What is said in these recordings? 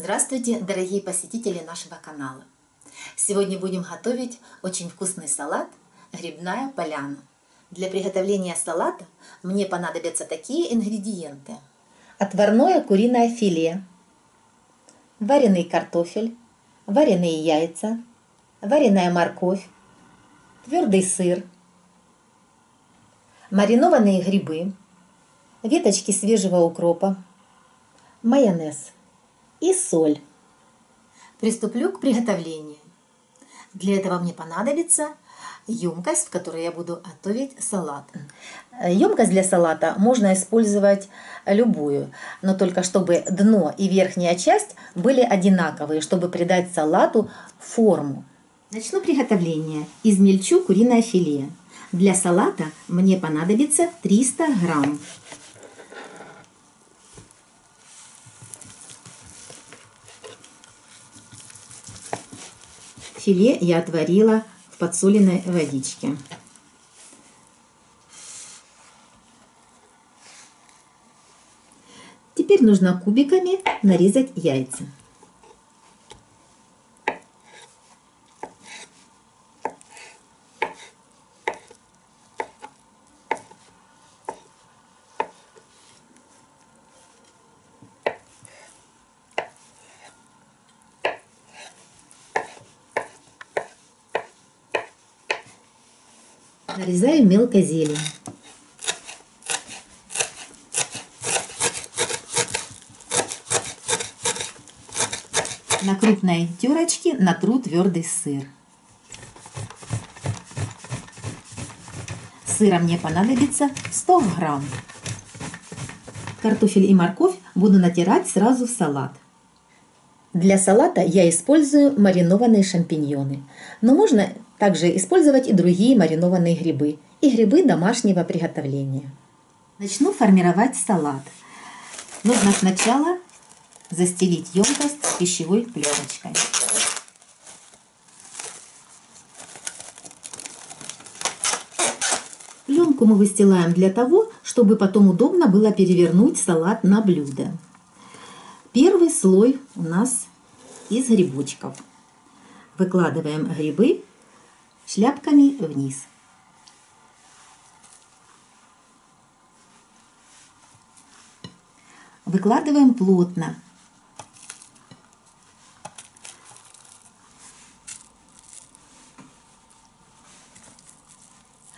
Здравствуйте, дорогие посетители нашего канала! Сегодня будем готовить очень вкусный салат «Грибная поляна». Для приготовления салата мне понадобятся такие ингредиенты. Отварное куриное филе, вареный картофель, вареные яйца, вареная морковь, твердый сыр, маринованные грибы, веточки свежего укропа, майонез и соль. Приступлю к приготовлению. Для этого мне понадобится емкость, в которой я буду готовить салат. Емкость для салата можно использовать любую, но только чтобы дно и верхняя часть были одинаковые, чтобы придать салату форму. Начну приготовление. Измельчу куриное филе. Для салата мне понадобится 300 грамм. Филе я отварила в подсоленной водичке. Теперь нужно кубиками нарезать яйца. Нарезаю мелко зелень. На крупной терочке натру твердый сыр. Сыра мне понадобится 100 грамм. Картофель и морковь буду натирать сразу в салат. Для салата я использую маринованные шампиньоны, но можно также использовать и другие маринованные грибы и грибы домашнего приготовления. Начну формировать салат. Нужно сначала застелить емкость пищевой пленочкой. Пленку мы выстилаем для того, чтобы потом удобно было перевернуть салат на блюдо. Первый слой у нас из грибочков. Выкладываем грибы шляпками вниз. Выкладываем плотно.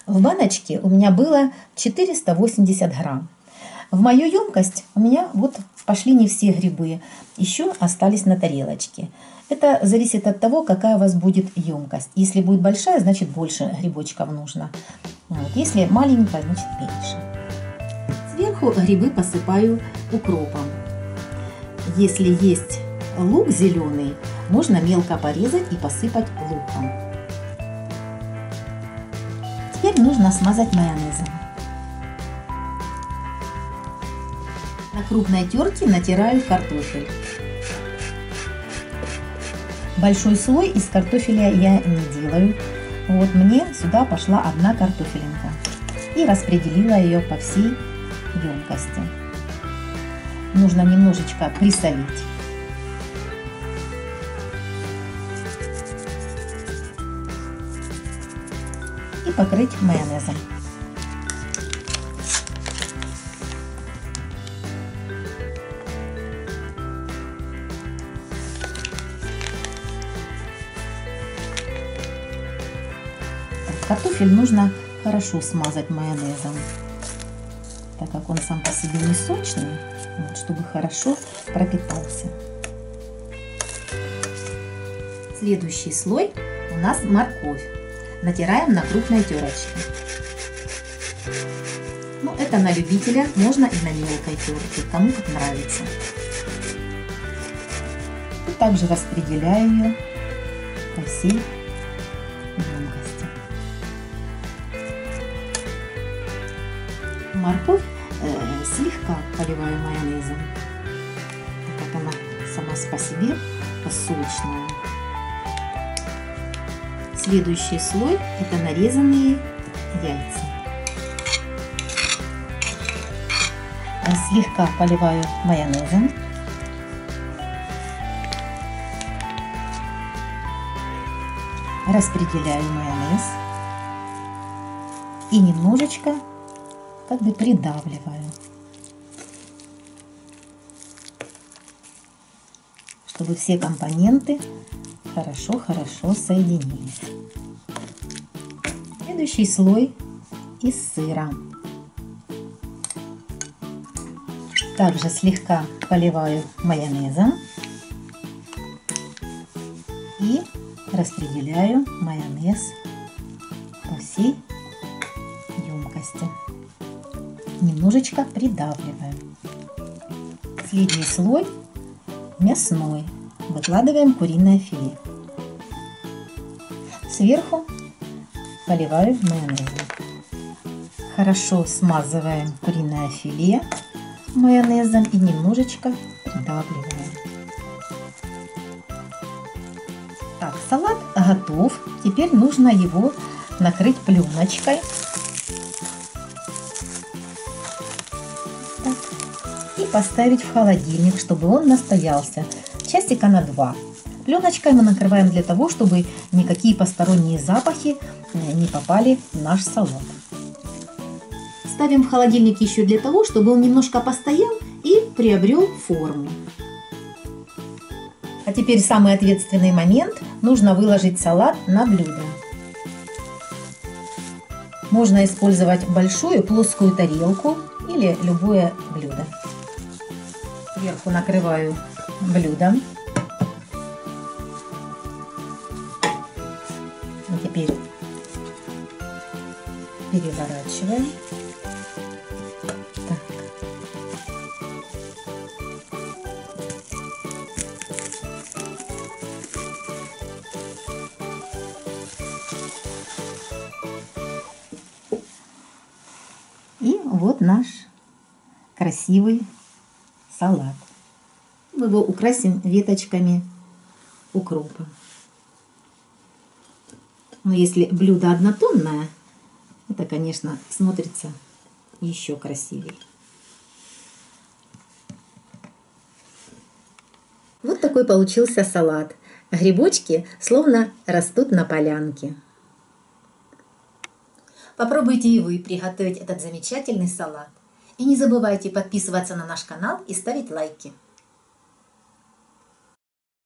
В баночке у меня было 480 грамм. В мою емкость у меня вот пошли не все грибы, еще остались на тарелочке. Это зависит от того, какая у вас будет емкость. Если будет большая, значит больше грибочков нужно. Вот. Если маленькая, значит меньше. Сверху грибы посыпаю укропом. Если есть лук зеленый, можно мелко порезать и посыпать луком. Теперь нужно смазать майонезом. На крупной терке натираю картофель. Большой слой из картофеля я не делаю. Вот мне сюда пошла одна картофелинка. И распределила ее по всей емкости. Нужно немножечко присолить. И покрыть майонезом. Картофель нужно хорошо смазать майонезом, так как он сам по себе не сочный, вот, чтобы хорошо пропитался. Следующий слой у нас морковь. Натираем на крупной терочке. Ну, это на любителя, можно и на мелкой терке, кому как нравится. И также распределяю ее по всей морковь э, слегка поливаю майонезом, так как она сама по себе подсолнечная. Следующий слой это нарезанные яйца. Э, слегка поливаю майонезом. Распределяю майонез и немножечко как бы придавливаю, чтобы все компоненты хорошо-хорошо соединились. Следующий слой из сыра. Также слегка поливаю майонезом и распределяю майонез по всей емкости. Немножечко придавливаю. Последний слой мясной. Выкладываем куриное филе. Сверху поливаю майонезом. Хорошо смазываем куриное филе майонезом и немножечко придавливаем. Так, салат готов. Теперь нужно его накрыть пленочкой. Поставить в холодильник, чтобы он настоялся часика на два. Пленочкой мы накрываем для того, чтобы никакие посторонние запахи э, не попали в наш салат. Ставим в холодильник еще для того, чтобы он немножко постоял и приобрел форму. А теперь самый ответственный момент. Нужно выложить салат на блюдо. Можно использовать большую плоскую тарелку или любое блюдо. Сверху накрываю блюдом. И теперь переворачиваем. И вот наш красивый салат. Мы его украсим веточками укропа. Но если блюдо однотонное, это, конечно, смотрится еще красивее. Вот такой получился салат. Грибочки словно растут на полянке. Попробуйте и вы приготовить этот замечательный салат. И не забывайте подписываться на наш канал и ставить лайки.